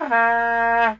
ah.